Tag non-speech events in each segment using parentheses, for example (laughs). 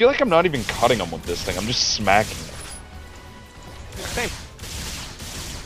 feel like I'm not even cutting them with this thing. I'm just smacking it. Same.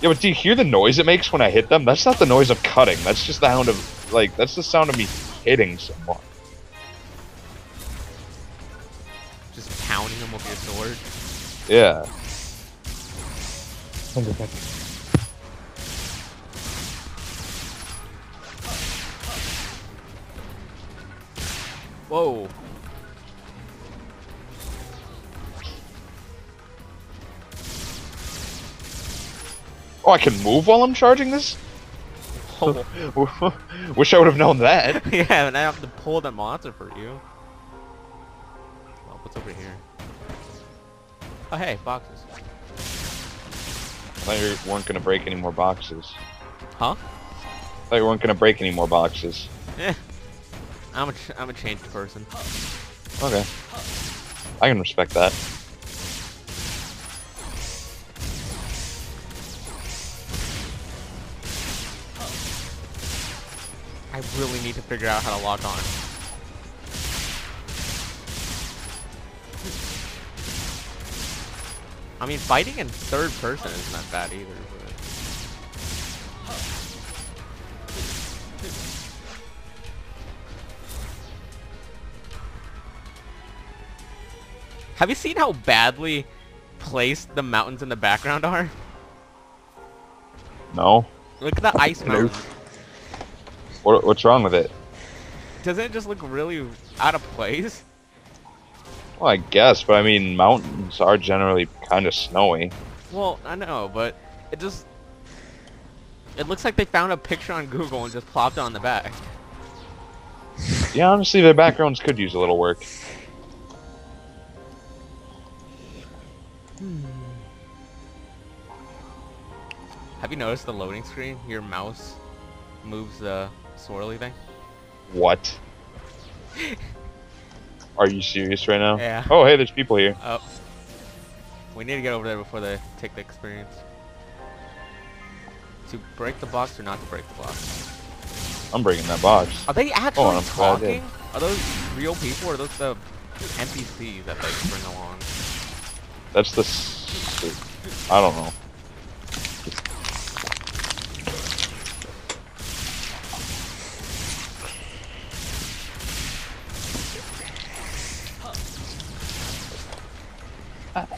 Yeah, but do you hear the noise it makes when I hit them? That's not the noise of cutting. That's just the sound of like that's the sound of me hitting someone. Just pounding him with your sword. Yeah. Whoa. Oh, I can move while I'm charging this? (laughs) Oh. (laughs) Wish I would have known that. (laughs) yeah, and I have to pull the monster for you. Well, what's over here? Oh, hey, boxes. I thought you weren't gonna break any more boxes. Huh? I thought you weren't gonna break any more boxes. Eh. I'm a, ch- I'm a changed person. Okay. I can respect that. I really need to figure out how to log on. I mean, fighting in third person isn't that bad either. Have you seen how badly placed the mountains in the background are? No. Look at the ice mountains. What, what's wrong with it? Doesn't it just look really out of place? Well, I guess, but I mean, mountains are generally kind of snowy. Well, I know, but it just... It looks like they found a picture on Google and just plopped it on the back. Yeah, honestly, their backgrounds could use a little work. Hmm. Have you noticed the loading screen? Your mouse moves the swirly thing? What? (laughs) Are you serious right now? Yeah. Oh, hey, there's people here. Oh. We need to get over there before they take the experience. To break the box or not to break the box? I'm breaking that box. Are they actually I'm glad I did. talking? Are those real people or are those the NPCs that they bring along? That's the. I don't know.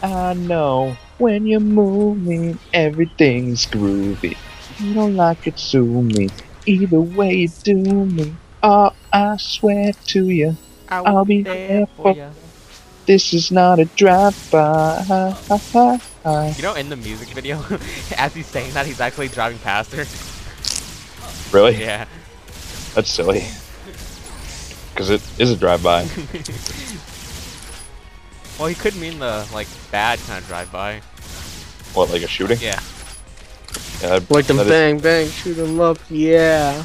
I, I know when you're moving, everything's groovy. You don't like it, sue me. Either way, you do me. Oh, I swear to you, I'll be there for ya. this is not a drive-by. You know, in the music video, (laughs) as he's saying that, he's actually driving past her. Really? Yeah. That's silly. Because it is a drive-by. (laughs) Well, he could mean the like bad kind of drive-by. what, like a shooting? Yeah. Yeah, that- Like them that is- bang shoot shoot 'em up, yeah.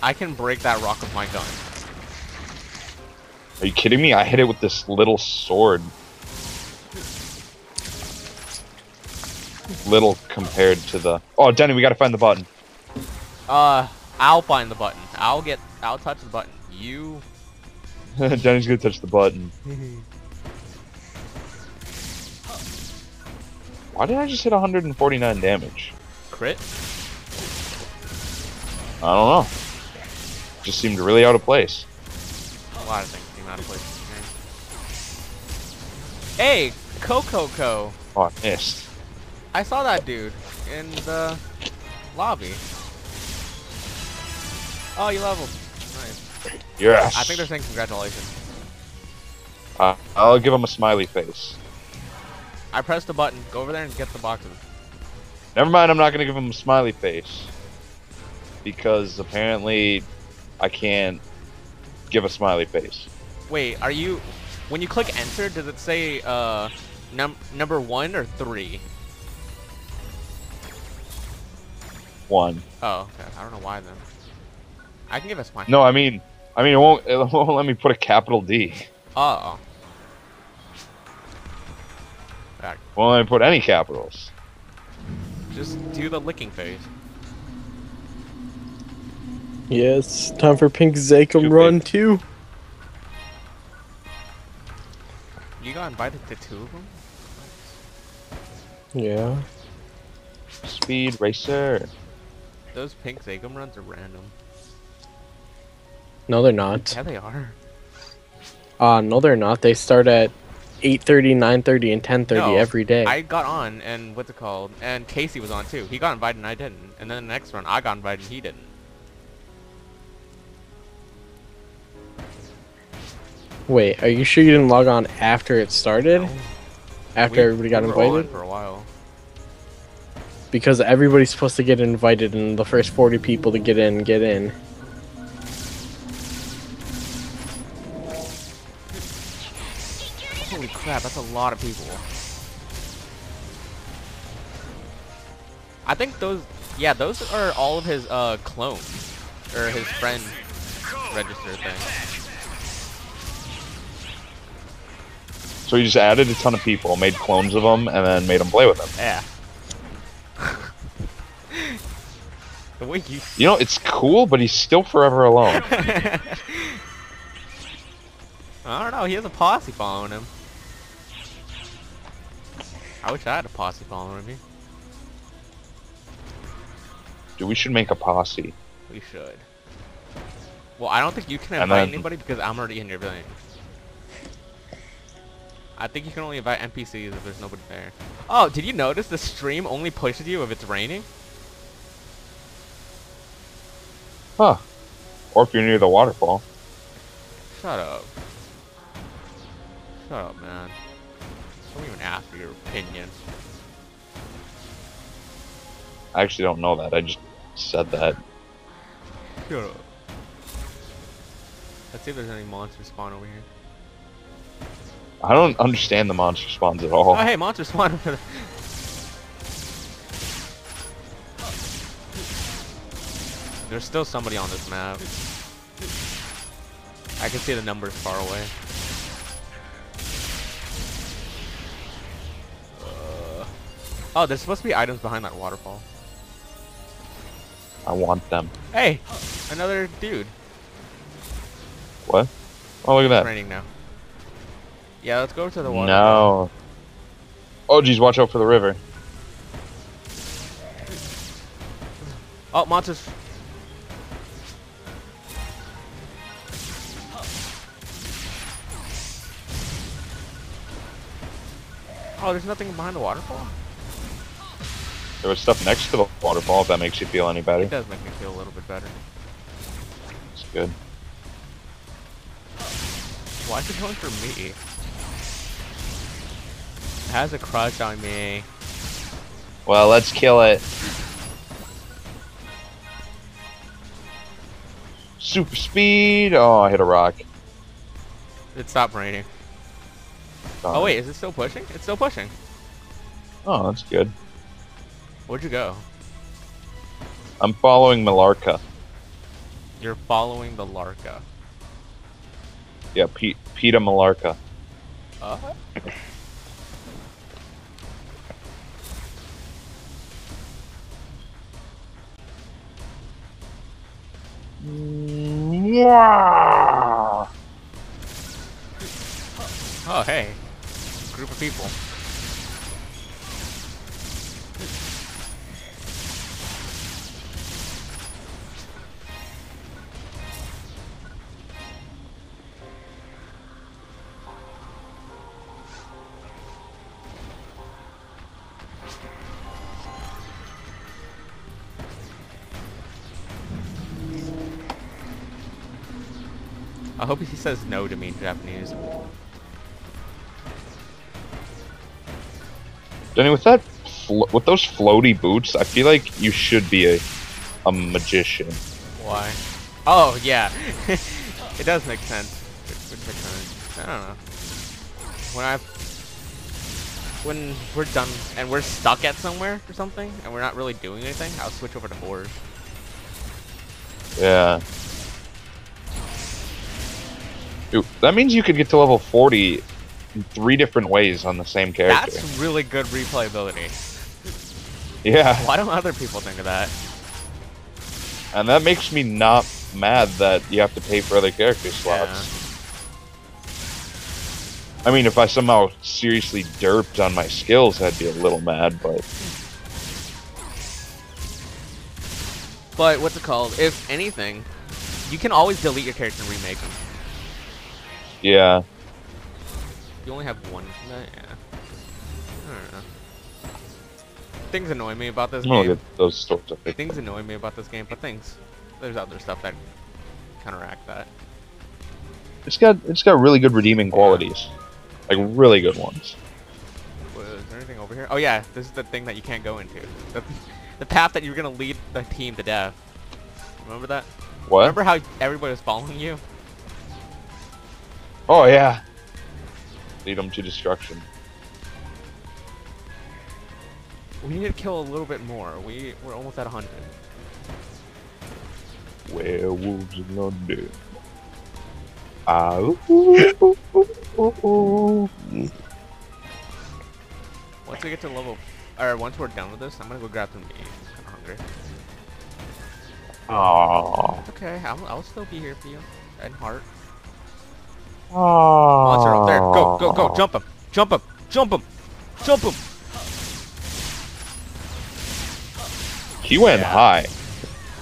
I can break that rock with my gun. Are you kidding me? I hit it with this little sword. Little compared to the. Oh, Denny, we gotta find the button. Uh, I'll find the button. I'll get. I'll touch the button. You. (laughs) Denny's gonna touch the button. (laughs) Why did I just hit 149 damage? Crit? I don't know. Just seemed really out of place. A lot of things seem out of place. in this game. Hey, Coco. Oh, I missed. I saw that dude in the lobby. Oh, you leveled. Nice. Yes. I think they're saying congratulations. Uh, I'll give him a smiley face. I pressed the button. Go over there and get the boxes. Never mind, I'm not gonna give him a smiley face. Because apparently I can't give a smiley face. Wait, are you? When you click enter, does it say uh num number one or three? One. Oh, okay. I don't know why then. I can give us smile. No, I mean I mean it won't it won't let me put a capital D. Oh. It won't let me put any capitals. Just do the licking face. Yes, time for Pink Zakum Stupid. Run too. You got invited to two of them? Yeah. Speed racer. Those pink Zakum runs are random. No, they're not. Yeah, they are. Uh, no, they're not. They start at 8.30, 9.30, and 10.30 No, every day. I got on, and what's it called? And Casey was on too. He got invited and I didn't. And then the next run, I got invited and he didn't. Wait, are you sure you didn't log on after it started? No. After We- everybody got we were all in invited? for a while. Because everybody's supposed to get invited, and the first 40 people to get in, get in. Holy crap, that's a lot of people. I think those, yeah, those are all of his uh clones, or his friend register thing. So he just added a ton of people, made clones of them, and then made them play with them. Yeah. The way you You know, it's cool, but he's still forever alone. (laughs) I don't know. He has a posse following him. I wish I had a posse following me. Dude, we should make a posse. We should. Well, I don't think you can invite then- anybody because I'm already in your village. I think you can only invite NPCs if there's nobody there. Oh, did you notice the stream only pushes you if it's raining? Huh. Or if you're near the waterfall. Shut up. Shut up, man. Don't even ask for your opinion. I actually don't know that. I just said that. Shut up. Let's see if there's any monster spawn over here. I don't understand the monster spawns at all. Oh, hey, monster spawn. (laughs) There's still somebody on this map. I can see the numbers far away. Uh, oh, there's supposed to be items behind that waterfall. I want them. Hey, another dude. What? Oh, look at that. It's raining now. Yeah, let's go to the waterfall. No. Oh, geez, watch out for the river. Oh, monsters. Oh, there's nothing behind the waterfall? There was stuff next to the waterfall, if that makes you feel any better. It does make me feel a little bit better. It's good. Why is it going for me? It has a crush on me. Well, let's kill it. Super speed. Oh, I hit a rock. It stopped raining. Oh wait, is it still pushing? It's still pushing. Oh, that's good. Where'd you go? I'm following Malarka. You're following the Larka. Yeah, P- Peta Malarka. Uh, oh hey. Group of people. I hope he says no to me in Japanese. Danny, with that, flo- with those floaty boots, I feel like you should be a, a magician. Why? Oh, yeah. (laughs) it does make sense. It, it makes sense. I don't know. When I... When we're done and we're stuck at somewhere or something, and we're not really doing anything, I'll switch over to Horrors. Yeah. Dude, that means you could get to level 40 in three different ways on the same character. That's really good replayability. Yeah, Why don't other people think of that? and that makes me not mad that you have to pay for other character slots. Yeah. I mean, if I somehow seriously derped on my skills, I'd be a little mad, but But what's it called? If anything, you can always delete your character and remake them. yeah. You only have one. Yeah. I don't know. Things annoy me about this I'm game. get those stores up. Things annoy me about this game, but things. There's other stuff that counteract that. It's got it's got really good redeeming qualities, like really good ones. Was there anything over here? Oh yeah, this is the thing that you can't go into. The, the path that you're gonna lead the team to death. Remember that? What? Remember how everybody was following you? Oh yeah. Lead them to destruction. We need to kill a little bit more. We we're almost at 100. Werewolves in London. Ah, ooh, ooh, ooh, ooh, ooh. Once we get to level, or once we're done with this, I'm gonna go grab some meat. I'm hungry. Aw. It's okay. I'll, I'll still be here for you. And heart. Aw. Monster up there. Go, go, go. Jump him. Jump him. Jump him. Jump him. He went Yeah. high.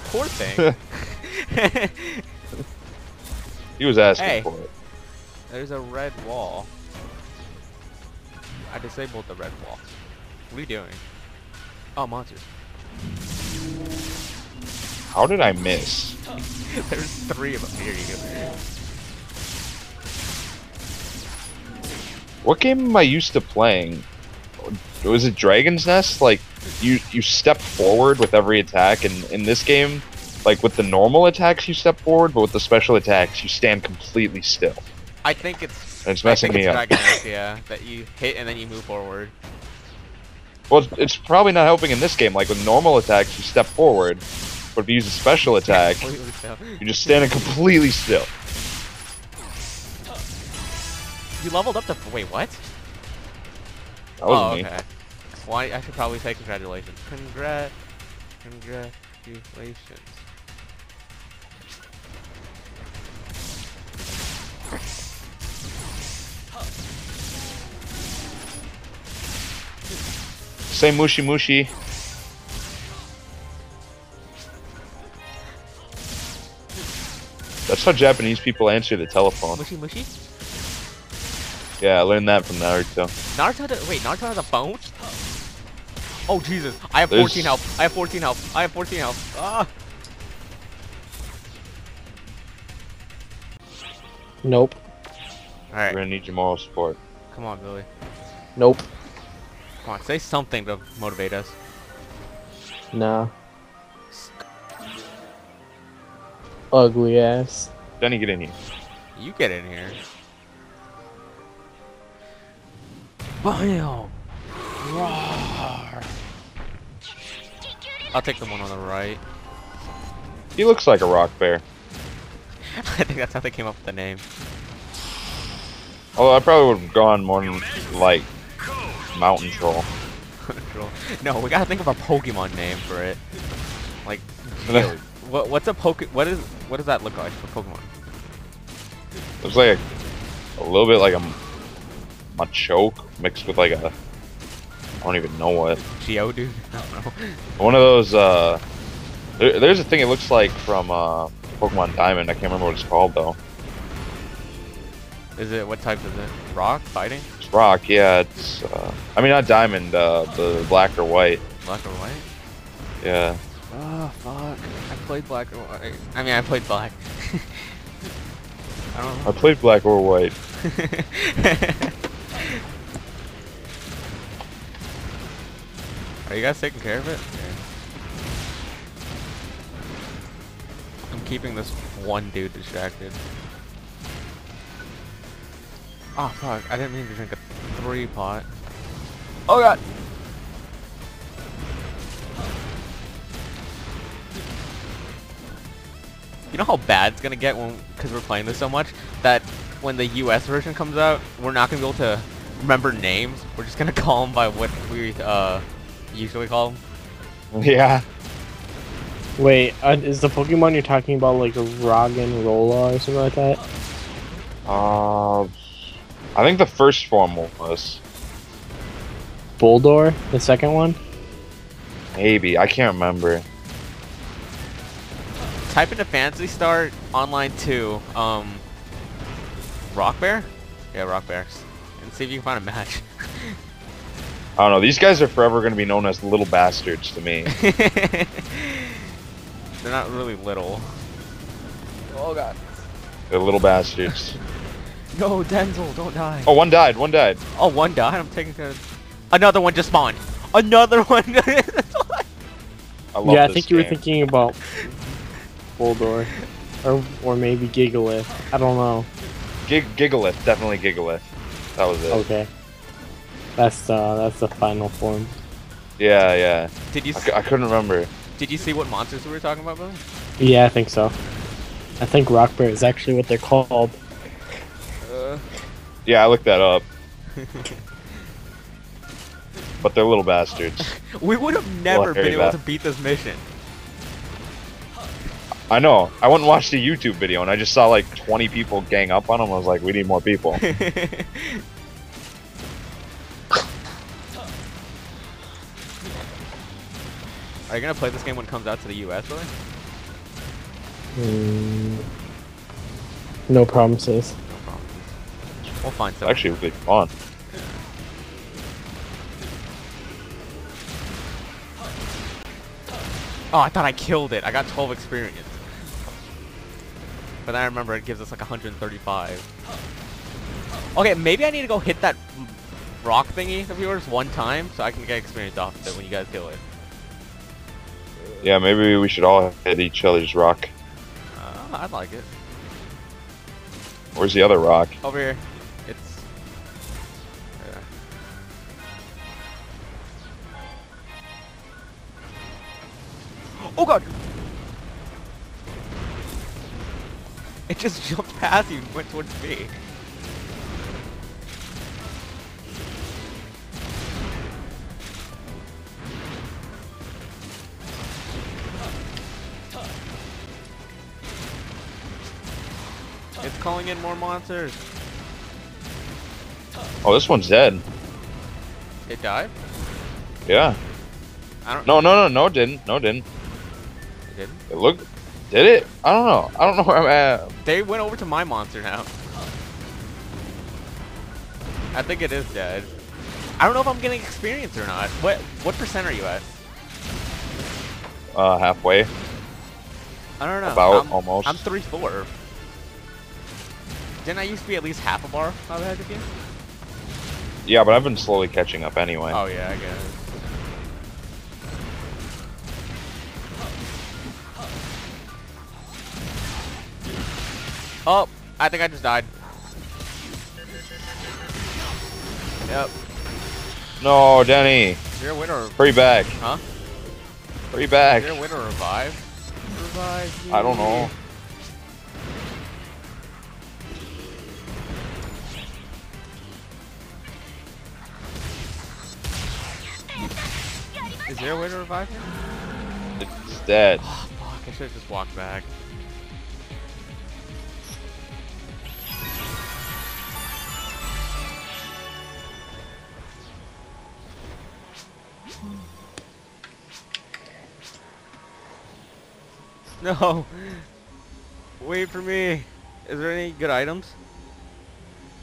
Poor thing. (laughs) (laughs) He was asking Hey. for it. There's a red wall. I disabled the red wall. What are you doing? Oh, monsters. How did I miss? (laughs) There's three of them. Here you go. What game am I used to playing? Was it Dragon's Nest? Like you you step forward with every attack, and in this game, like with the normal attacks you step forward, but with the special attacks you stand completely still. I think it's. And it's messing me it's up. Dragon Knight, yeah. That you hit and then you move forward. Well, it's- it's probably not helping in this game. Like with normal attacks, you step forward, but if you use a special (laughs) attack, you're just standing completely still. You leveled up to. Wait, what? Oh, me. okay. Why? I should probably say congratulations. Congrat. Congratulations. Say mushi mushi. That's how Japanese people answer the telephone. Mushy mushy? Yeah, I learned that from Naruto. Naruto. do- Wait, Naruto has a phone? Oh Jesus! I have There's- 14 health. I have 14 health. I have 14 health. Ah! Nope. Alright. We're gonna need your moral support. come on, Billy. Nope. Come on, say something to motivate us. Nah. Ugly ass. Denny, get in here. You get in here. Bam! Roar! I'll take the one on the right. He looks like a rock bear. (laughs) I think that's how they came up with the name. Although I probably would have gone more than like mountain troll. Troll. no, we gotta think of a Pokemon name for it. Like, (laughs) what? What's a poke? What is? What does that look like for Pokemon? It was like a, a little bit like a Machoke mixed with like a I don't even know what. Geodude? (laughs) I don't know. One of those. uh there, There's a thing it looks like from uh Pokemon Diamond. I can't remember what it's called though. Is it what type is it? Rock? Fighting? It's rock. Yeah, it's. Uh, I mean not Diamond. Uh, the black or white. Black or white? Yeah. Oh fuck! I played black or white. I mean, I played black. (laughs) I don't I played black or white. (laughs) Are you guys taking care of it? I'm keeping this one dude distracted. Oh fuck! I didn't mean to drink a three pot. Oh god! You know how bad it's gonna get when, because we're playing this so much, that when the US version comes out, we're not gonna be able to remember names. We're just gonna (laughs) call them by what we uh usually call them. (laughs) Yeah. Wait, uh, is the Pokemon you're talking about like a Roggenrola or something like that? Uh, I think the first form was Boldore, the second one? maybe. I can't remember. Type into Phantasy Star Online 2, um, Rock Bear? Yeah, Rock Bears. And see if you can find a match. I don't know. These guys are forever going to be known as little bastards to me. (laughs) They're not really little. Oh god. They're little bastards. (laughs) No, Denzel, don't die. Oh, one died. One died. Oh, one died. I'm taking care of... Another one just spawned. Another (laughs) one. I love yeah, I this think you were thinking about Boldore. Or, or maybe Gigalith. I don't know. Gig Gigalith, definitely Gigalith. That was it. Okay. That's uh that's the final form. Yeah, yeah. did you I, I couldn't remember. did you see what monsters we were talking about, Billy? Yeah, I think so. I think Rock Bear is actually what they're called. Uh, Yeah, I looked that up. (laughs) but they're little bastards. (laughs) we would have never been able bat. to beat this mission. I know. I went and watched a YouTube video and I just saw like 20 people gang up on them. I was like, we need more people. (laughs) you gonna play this game when it comes out to the US, really? Mm, no promises. No problem. We'll find It's some. actually really fun. Oh, I thought I killed it. I got 12 experience. But then I remember it gives us like 135. Okay, maybe I need to go hit that rock thingy of yours one time so I can get experience off of it when you guys kill it. Yeah, maybe we should all hit each other's rock. Uh, I'd like it. Where's the other rock? Over here. It's... Yeah. Oh god! It just jumped past you and went towards me. Calling in more monsters. Oh, this one's dead. It died? Yeah. I don't No, no, no, no, it didn't. No, it didn't. It didn't. It looked. Did it? I don't know. I don't know where I'm at. They went over to my monster now. I think it is dead. I don't know if I'm getting experience or not. What what percent are you at? Uh, halfway. I don't know. About, I'm, almost. I'm three four. Didn't I used to be at least half a bar ahead of you? Yeah, but I've been slowly catching up anyway. Oh yeah, I guess. Oh, I think I just died. Yep. No, Denny. You're a winner. Hurry back. huh? Hurry back. There a win or revive? Revive me. I don't know. Is there a way to revive him? It's dead. Oh, fuck, I should have just walked back. (laughs) No! Wait for me! Is there any good items?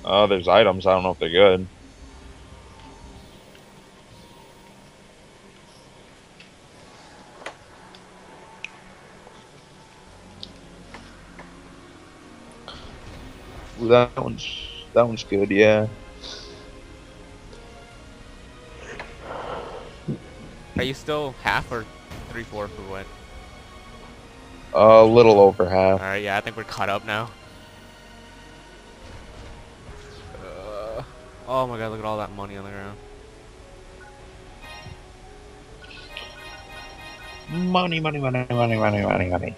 Uh, there's items. I don't know if they're good. Ooh, That one's that one's good. Yeah. Are you still half or three fourths of way? A little over half. Alright, yeah, I think we're caught up now. Uh, oh my god, look at all that money on the ground. Money, money, money, money, money, money, money.